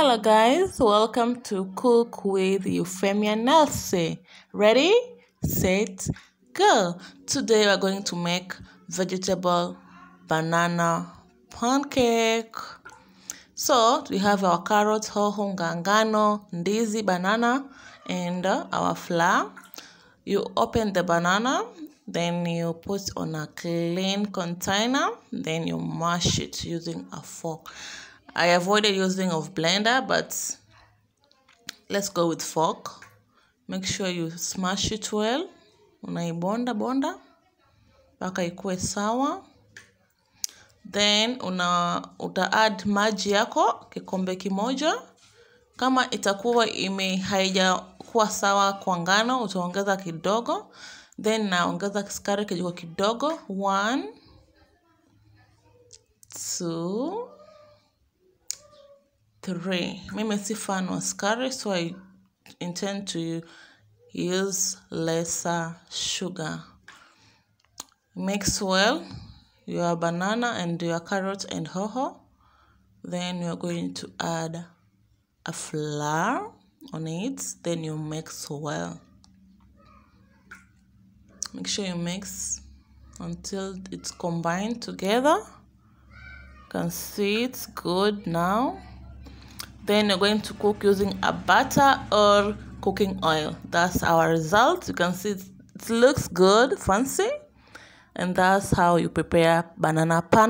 Hello guys, welcome to Cook with Ufemia Nelcy. Ready, set, go. Today we're going to make vegetable banana pancake. So we have our carrots, hoho, ngangano, ndizi, banana, and our flour. You open the banana, then you put on a clean container, then you mash it using a fork. I avoided using of blender, but let's go with fork. Make sure you smash it well. Unaibonda bonda mpaka ikue sawa. Then una uta add maji yako kikombe kimoja. Kama itakuwa ime haijakuwa sawa kwa ngano, utaongeza kidogo. Then naongeza sukari kijiko kidogo. One, two, three. Mimi si fan wa sukari, so I intend to use lesser sugar. Mix well your banana and your carrot and hoho. Then you're going to add a flour on it. Then you mix well. Make sure you mix until it's combined together. You can see it's good now. Then you're going to cook using a butter or cooking oil. That's our result. You can see it looks good, fancy. And that's how you prepare banana pan.